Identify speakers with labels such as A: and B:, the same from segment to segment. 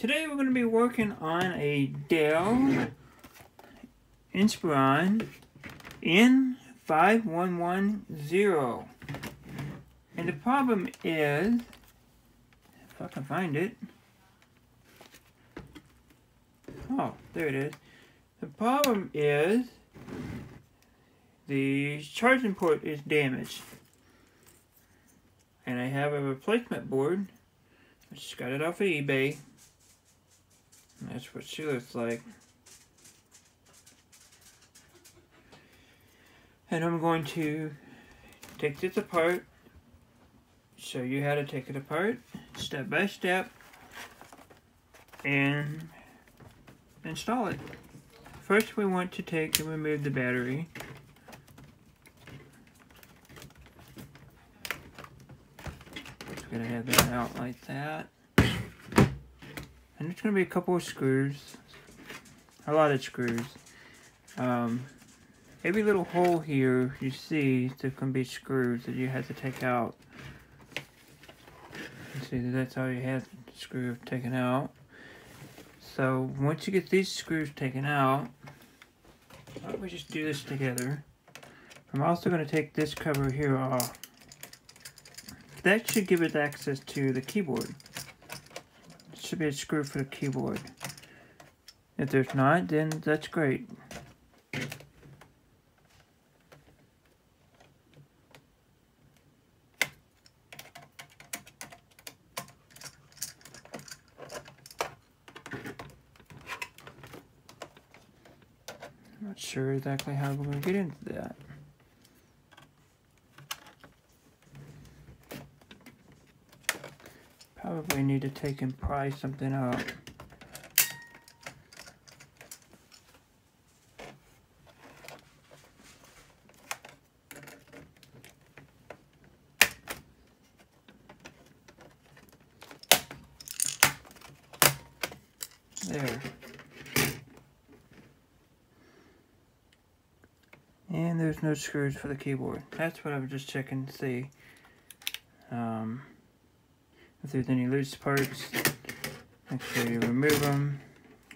A: Today we're going to be working on a Dell Inspiron N5110. And the problem is, if I can find it, oh, there it is. The problem is, the charging port is damaged. And I have a replacement board. I just got it off of eBay. That's what she looks like. And I'm going to take this apart, show you how to take it apart, step by step, and install it. First we want to take and remove the battery. Just gonna have that out like that. And there's going to be a couple of screws. A lot of screws. Um, every little hole here you see, there can be screws that you have to take out. You see, that's all you have to screw taken out. So, once you get these screws taken out, why don't we just do this together. I'm also going to take this cover here off. That should give it access to the keyboard should be a screw for the keyboard. If there's not, then that's great. Not sure exactly how we're going to get into that. Probably need to take and pry something up. There. And there's no screws for the keyboard. That's what I was just checking to see. Um, if there's any loose parts, make sure you remove them.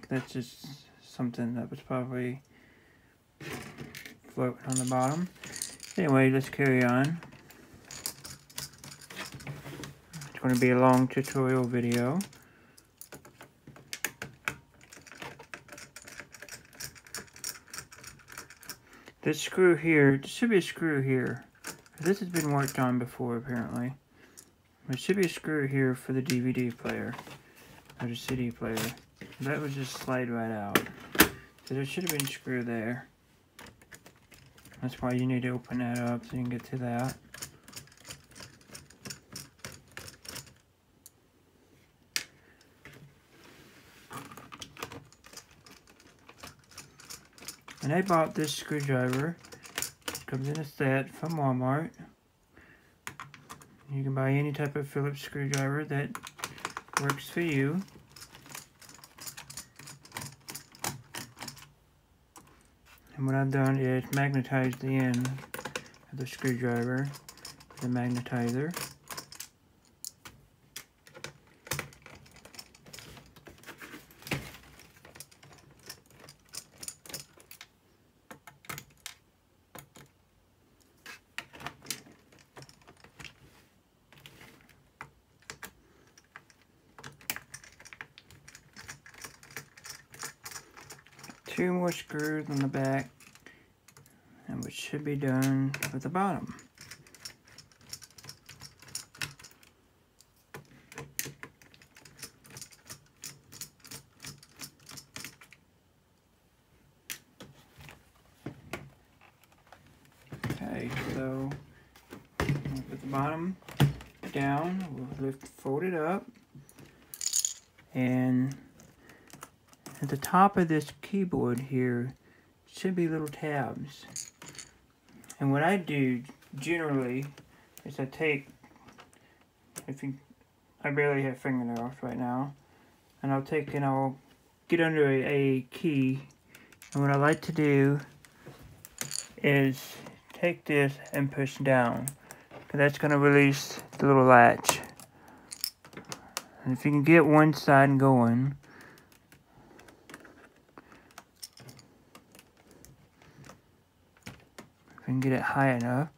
A: That's just something that was probably floating on the bottom. Anyway, let's carry on. It's going to be a long tutorial video. This screw here, there should be a screw here. This has been worked on before apparently. There should be a screw here for the DVD player, or the CD player. That would just slide right out. So there should have been a screw there. That's why you need to open that up so you can get to that. And I bought this screwdriver. Comes in a set from Walmart. You can buy any type of Phillips screwdriver that works for you. And what I've done is magnetized the end of the screwdriver a magnetizer. Two more screws on the back and which should be done with the bottom. Okay, so put the bottom down, we'll lift, fold it up, and at the top of this keyboard here should be little tabs. And what I do generally is I take, if you, I barely have fingernails right now, and I'll take and I'll get under a, a key, and what I like to do is take this and push down, because that's going to release the little latch. And if you can get one side going, you can get it high enough,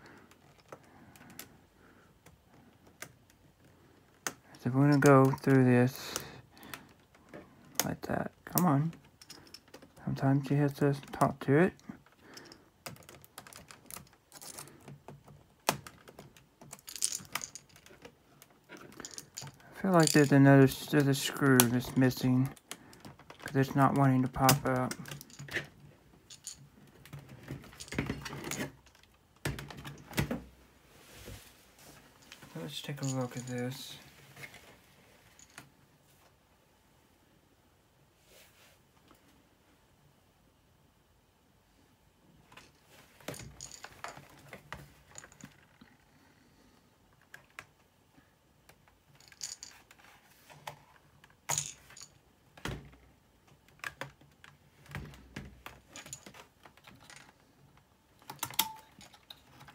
A: so we're gonna go through this like that. Come on. Sometimes you have to talk to it. I feel like there's another there's a screw that's missing because it's not wanting to pop up. Let's take a look at this.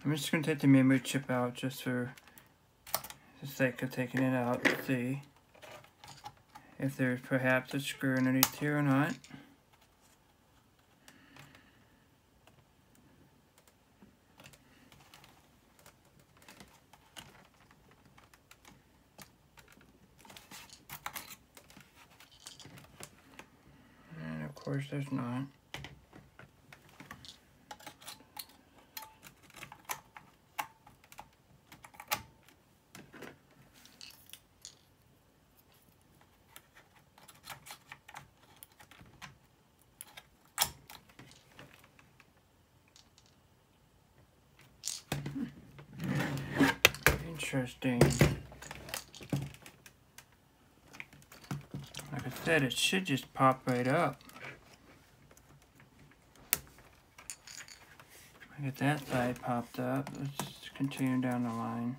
A: I'm just going to take the memory chip out just for the sake of taking it out to see if there's perhaps a screw underneath here or not. And of course there's not. Interesting. Like I said, it should just pop right up. I get that side popped up. Let's continue down the line.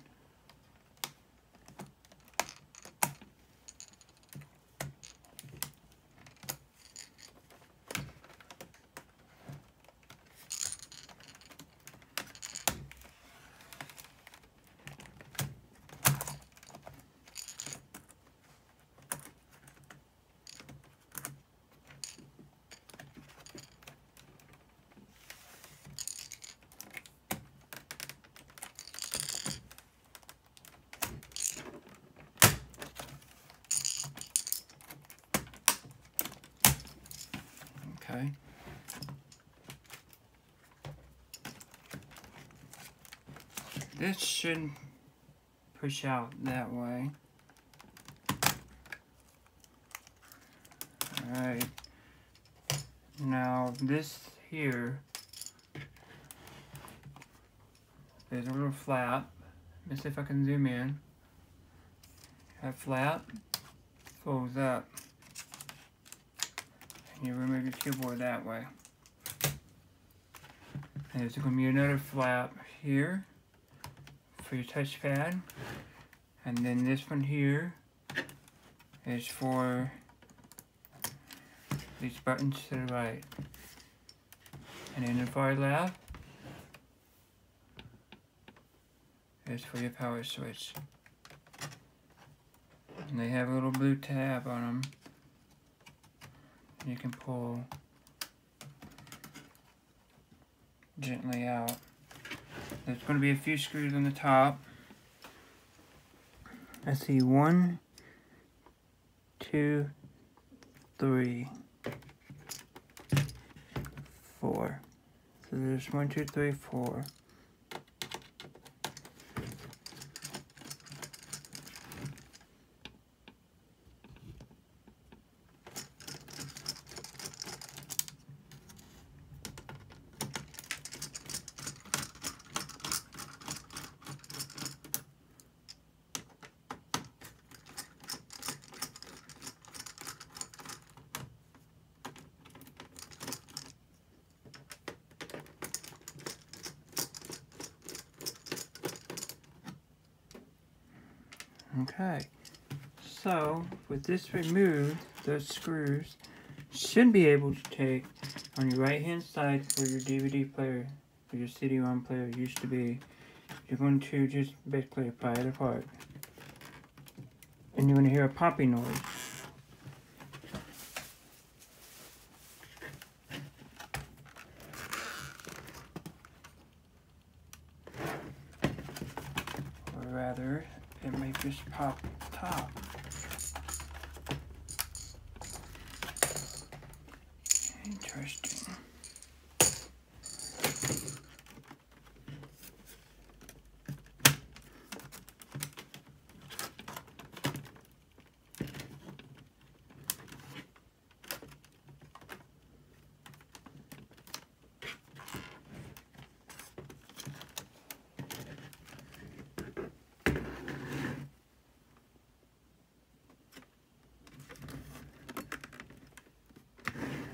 A: Okay. This should push out that way. Alright. Now this here there's a little flap. Let me see if I can zoom in. That flap folds up And you remove your keyboard that way. And there's going to be another flap here for your touchpad. And then this one here is for these buttons to the right. And then the far left is for your power switch. And they have a little blue tab on them you can pull gently out. There's going to be a few screws on the top. I see one, two, three, four. So there's one, two, three, four. Okay, so with this removed, those screws should be able to take on your right hand side for your DVD player or your CD-ROM player used to be, you're going to just basically pry it apart. and you're going to hear a popping noise. Or rather, it might just pop top. Interesting.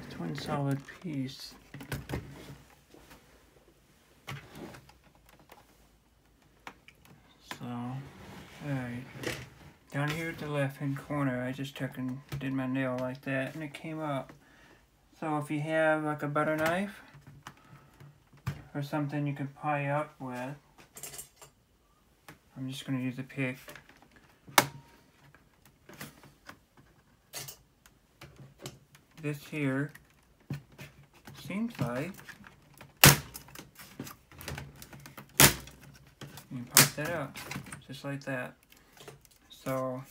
A: It's one solid piece. So, alright. Down here at the left hand corner, I just took and did my nail like that and it came up. So if you have like a butter knife or something you can pie up with, I'm just going to use a pick. This here seems like you pop that out just like that. So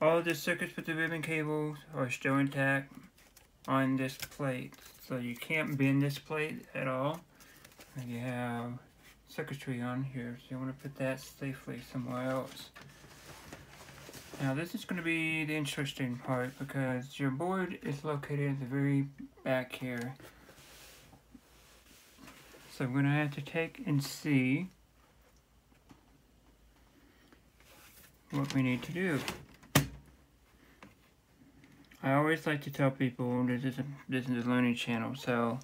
A: all the circuits with the ribbon cables are still intact on this plate. So you can't bend this plate at all. And you have circuitry on here, so you want to put that safely somewhere else. Now this is going to be the interesting part because your board is located at the very back here. So I'm going to have to take and see what we need to do. I always like to tell people this is a, this is a learning channel, so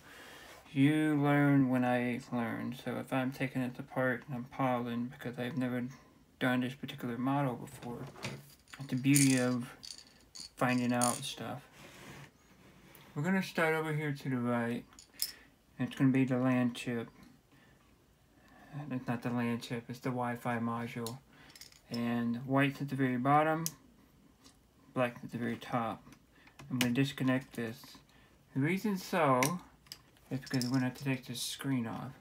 A: you learn when I learn. So if I'm taking it apart and I'm piling because I've never done this particular model before, it's the beauty of finding out stuff. We're going to start over here to the right. It's going to be the LAN chip. It's not the LAN chip, it's the Wi-Fi module. And white's at the very bottom, black at the very top. I'm going to disconnect this. The reason so is because we're going to have to take this screen off.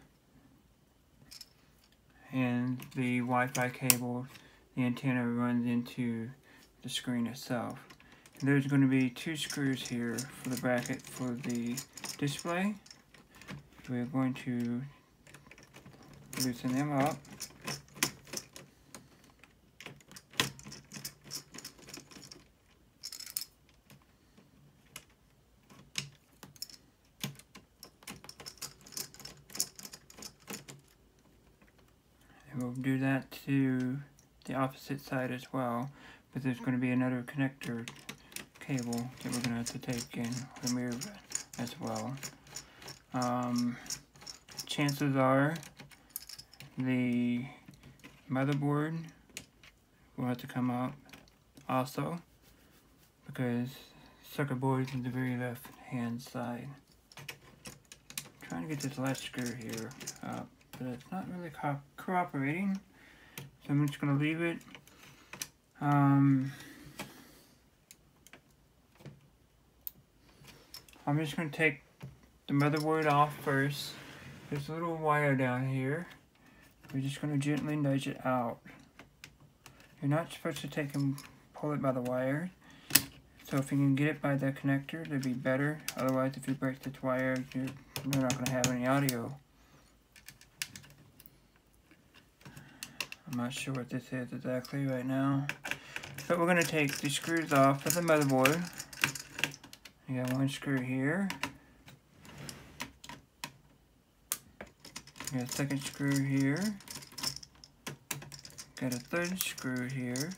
A: And the Wi-Fi cable, the antenna runs into the screen itself. And there's going to be two screws here for the bracket for the display. We're going to loosen them up. And we'll do that to the opposite side as well, but there's going to be another connector cable that we're going to have to take and remove as well. Um, chances are the motherboard will have to come out also because circuit board is in the very left hand side. I'm trying to get this last screw here up, but it's not really co cooperating. So I'm just going to leave it. Um, I'm just going to take the motherboard off first. There's a little wire down here. We're just going to gently nudge it out. You're not supposed to take and pull it by the wire. So if you can get it by the connector, that'd be better. Otherwise, if you break this wire, you're, you're not going to have any audio. I'm not sure what this is exactly right now. But we're going to take the screws off of the motherboard. You got one screw here. Got a second screw here. Got a third screw here.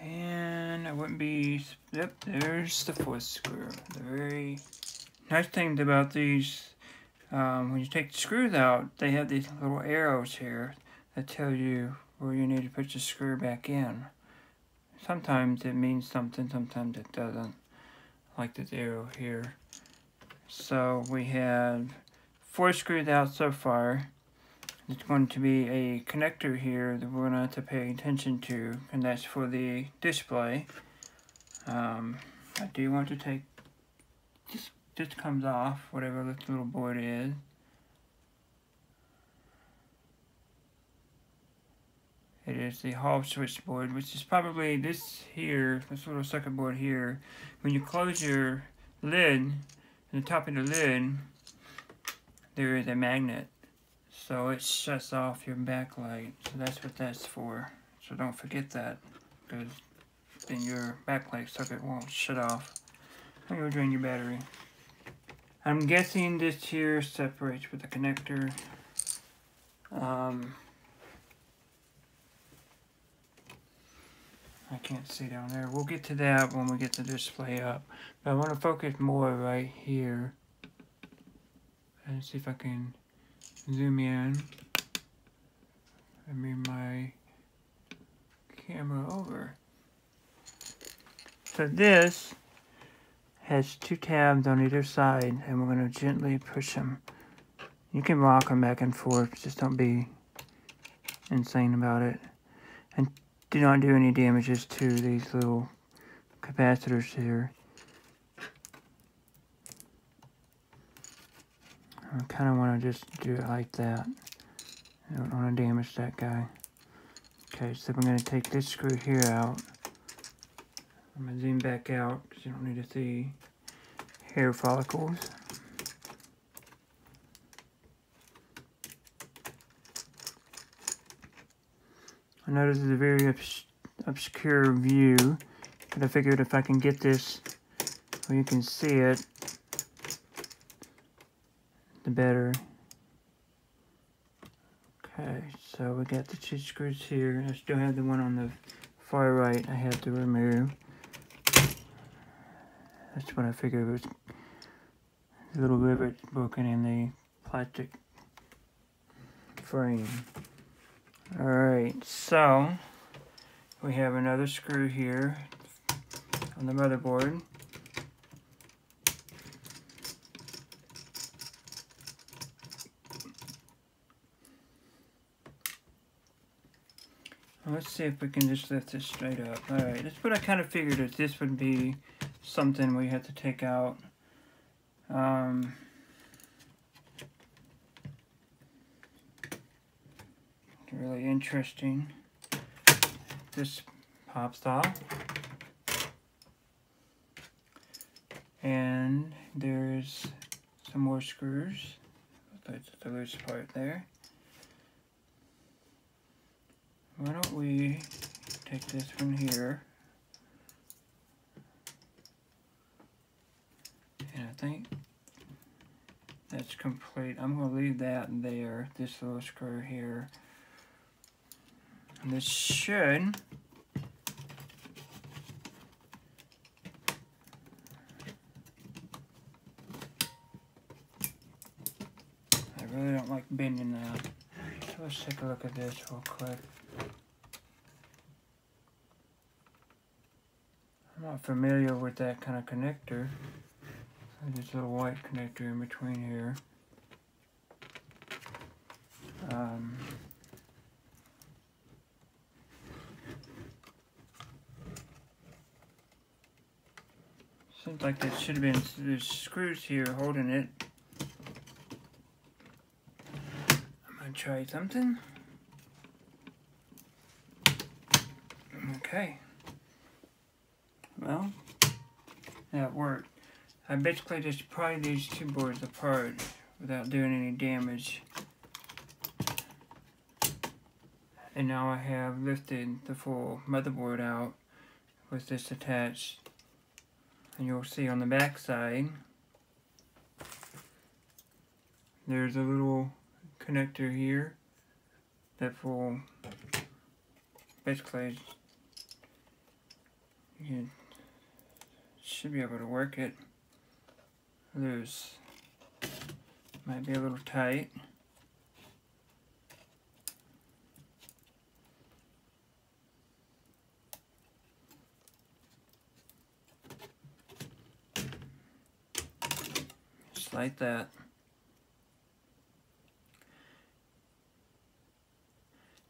A: And I wouldn't be, yep, there's the fourth screw. The very nice thing about these, um, when you take the screws out, they have these little arrows here that tell you where you need to put the screw back in. Sometimes it means something, sometimes it doesn't. Like this arrow here. So we have four screws out so far. there's going to be a connector here that we're going to have to pay attention to, and that's for the display. Um, I do want to take, this, this comes off, whatever this little board is. It is the hall switchboard, which is probably this here, this little circuit board here. When you close your lid, the top of the lid, there is a magnet. So it shuts off your backlight. So that's what that's for. So don't forget that, because then your backlight circuit won't shut off when you drain your battery. I'm guessing this here separates with the connector. Um, I can't see down there. We'll get to that when we get the display up. But I want to focus more right here. And see if I can zoom in. I move my camera over. So this has two tabs on either side and we're going to gently push them. You can rock them back and forth, just don't be insane about it. And do not do any damages to these little capacitors here. I kind of want to just do it like that. I don't want to damage that guy. Okay, so I'm going to take this screw here out. I'm going to zoom back out because you don't need to see hair follicles. I know this is a very obs obscure view, but I figured if I can get this where you can see it, the better. Okay, so we got the two screws here. I still have the one on the far right I have to remove. That's what I figured was a little rivet broken in the plastic frame. Alright, so we have another screw here on the motherboard. Let's see if we can just lift this straight up. Alright, that's what I kind of figured that this would be something we had to take out. Um, really interesting. This pop style. And there's some more screws. That's the loose part there. Why don't we take this from here. And I think that's complete. I'm going to leave that there, this little screw here. I really don't like bending that. So let's take a look at this real quick. I'm not familiar with that kind of connector. This little white connector in between here. Um, Seems like there should have been there's screws here holding it. I'm gonna try something. Okay. Well, that worked. I basically just pried these two boards apart without doing any damage. And now I have lifted the full motherboard out with this attached and you'll see on the back side there's a little connector here that will basically you should be able to work it. Loose might be a little tight that.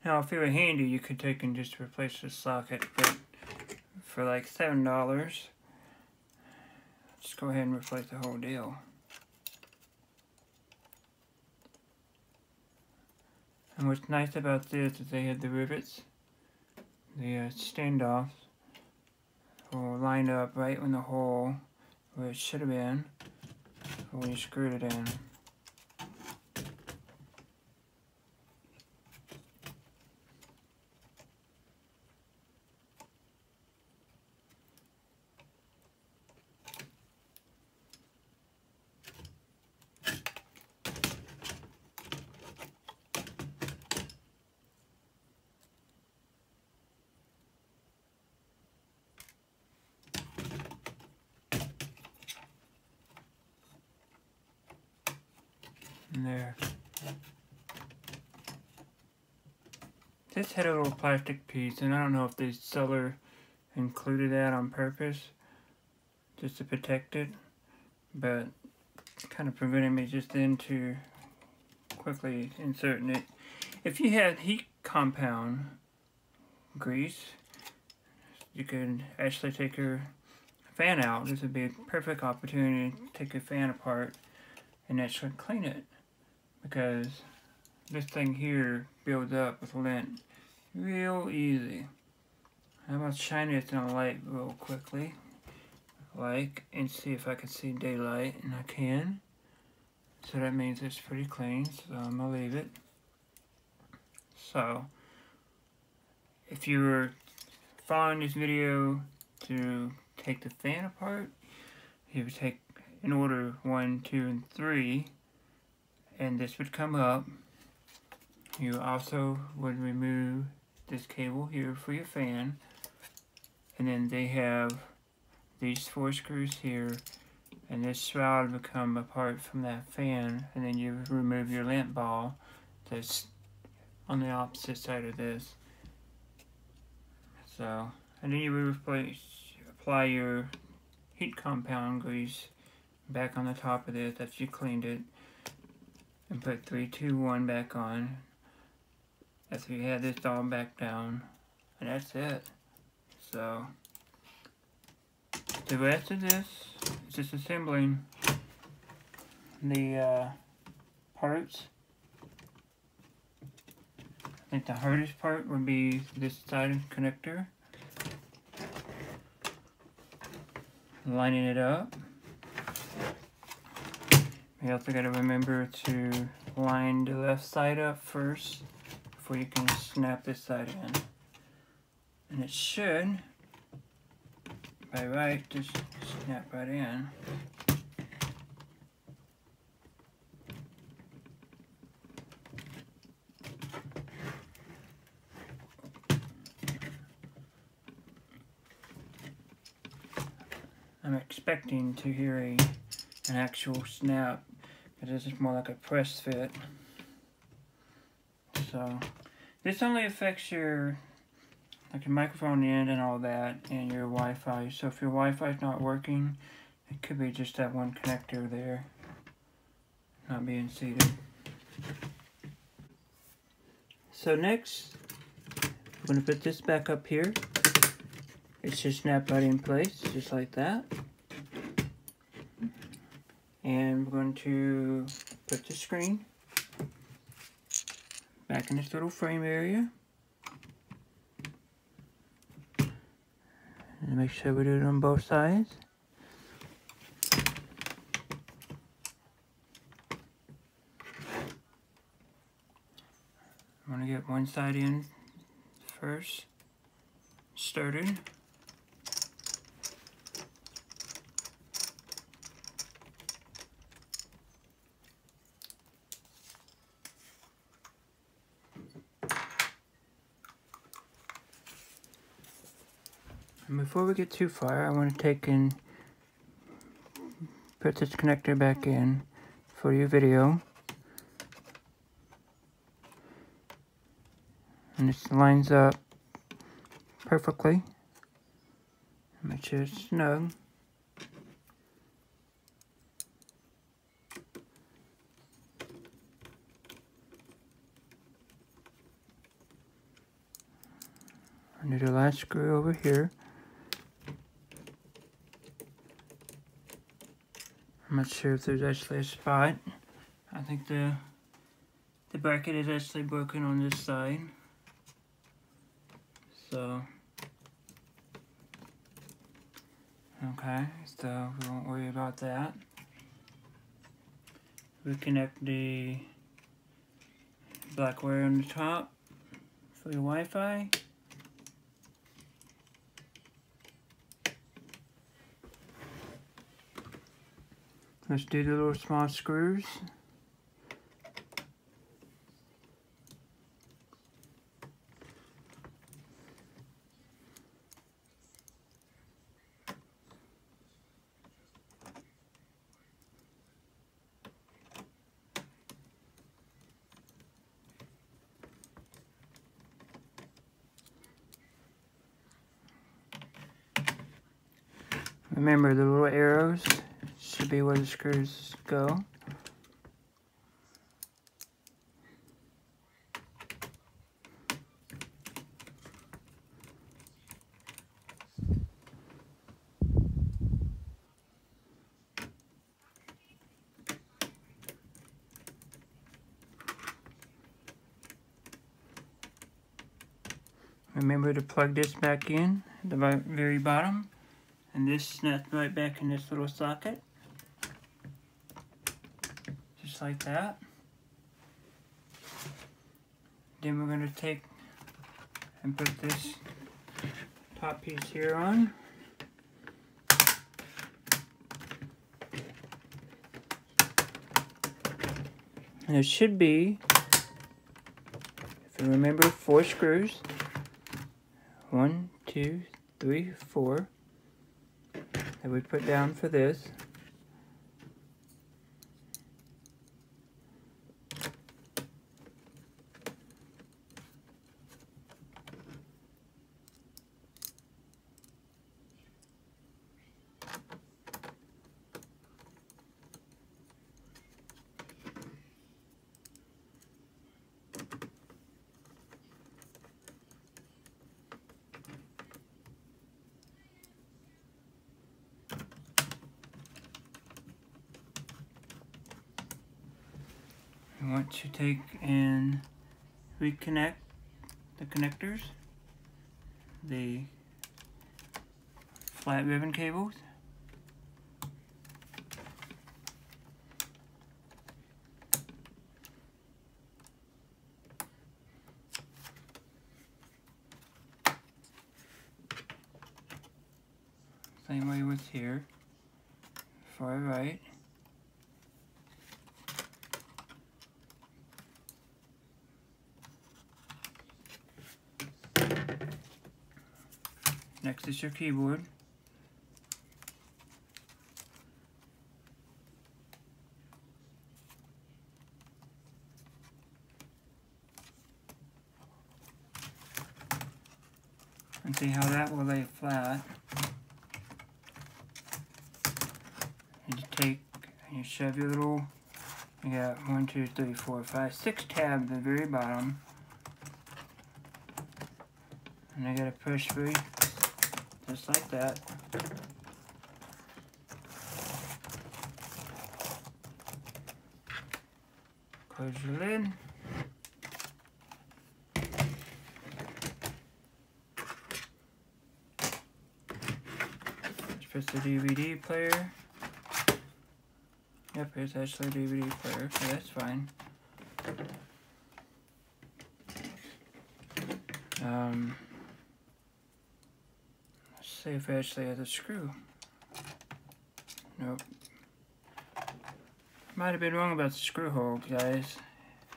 A: Now, if you were handy, you could take and just replace the socket, but for like seven dollars, just go ahead and replace the whole deal. And what's nice about this is they had the rivets, the uh, standoffs, will line up right in the hole where it should have been you screwed it in there. This had a little plastic piece, and I don't know if the seller included that on purpose, just to protect it, but kind of prevented me just then to quickly inserting it. If you had heat compound grease, you could actually take your fan out. This would be a perfect opportunity to take your fan apart and actually clean it because this thing here builds up with lint real easy. I'm gonna shine it in the light real quickly, like, and see if I can see daylight, and I can. So that means it's pretty clean, so I'm gonna leave it. So, if you were following this video to take the fan apart, you would take in order one, two, and three, and this would come up. You also would remove this cable here for your fan, and then they have these four screws here, and this shroud will come apart from that fan, and then you remove your lamp ball that's on the opposite side of this. So, and then you replace, apply your heat compound grease back on the top of this after you cleaned it. And put 321 back on after you had this all back down and that's it. So the rest of this is just assembling the uh, parts. I think the hardest part would be this side connector. Lining it up. You also got to remember to line the left side up first before you can snap this side in. And it should, by right, just snap right in. I'm expecting to hear a an actual snap but this is more like a press fit. So this only affects your like your microphone end and all that and your Wi-Fi. So if your Wi-Fi is not working, it could be just that one connector there not being seated. So next, I'm going to put this back up here. It should snap right in place, just like that. And we're going to put the screen back in this little frame area. And make sure we do it on both sides. I'm going to get one side in first, started. And before we get too far, I want to take and put this connector back in for your video. And this lines up perfectly. Make sure it's snug. Do the last screw over here. I'm not sure if there's actually a spot. I think the the bracket is actually broken on this side. So Okay, so we won't worry about that. We connect the black wire on the top for the Wi-Fi. Let's do the little small screws. Remember the little arrows should be where the screws go. Remember to plug this back in at the very bottom. And this snaps right back in this little socket. Like that. Then we're going to take and put this top piece here on. And it should be, if you remember, four screws. One, two, three, four that we put down for this. I want to take and reconnect the connectors, the flat ribbon cables. Same way with here, far right. Next is your keyboard. And see how that will lay flat. And You take and you shove your little, you got one, two, three, four, five, six tabs at the very bottom. And I got a push free just like that. Close your lid. Press the DVD player. Yep, it's actually a DVD player, so that's fine. Um, see if it actually has a screw. Nope. Might have been wrong about the screw hole, guys.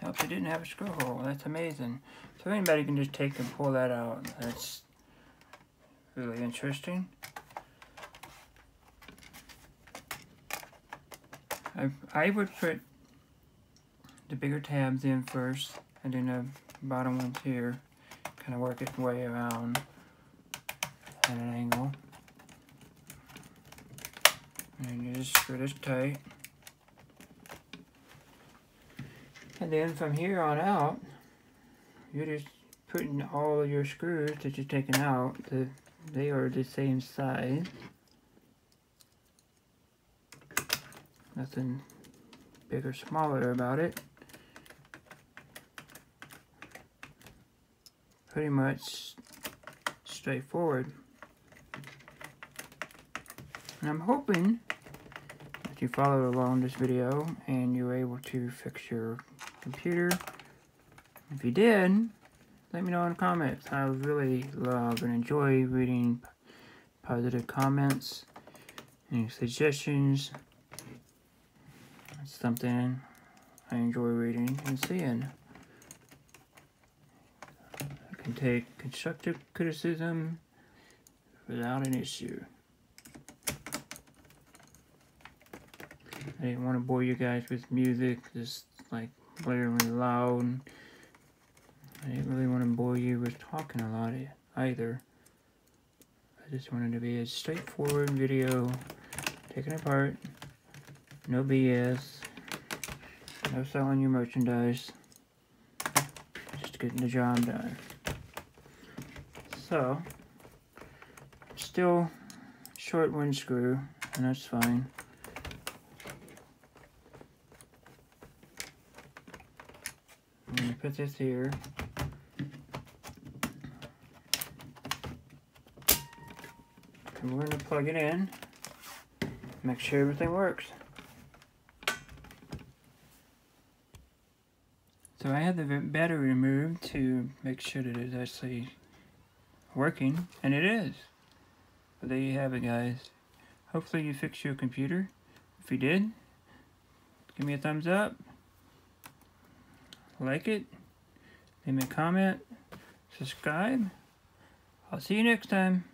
A: Nope, it didn't have a screw hole. That's amazing. So anybody can just take and pull that out. That's really interesting. I, I would put the bigger tabs in first, and then the bottom ones here. Kind of work its way around at an angle. And you just screw this tight. And then from here on out, you're just putting all your screws that you're taking out, the, they are the same size. Nothing big or smaller about it. Pretty much straightforward. And I'm hoping that you followed along this video and you were able to fix your computer. If you did, let me know in the comments. I really love and enjoy reading positive comments and suggestions. It's something I enjoy reading and seeing. I can take constructive criticism without an issue. I didn't want to bore you guys with music, just like blaringly loud. I didn't really want to bore you with talking a lot either. I just wanted to be a straightforward video, taken apart, no BS, no selling your merchandise, just getting the job done. So, still short one screw, and that's fine. I'm gonna put this here. And we're gonna plug it in, make sure everything works. So I had the battery removed to make sure that it's actually working, and it is. But there you have it guys. Hopefully you fixed your computer. If you did, give me a thumbs up like it, leave me a comment, subscribe. I'll see you next time.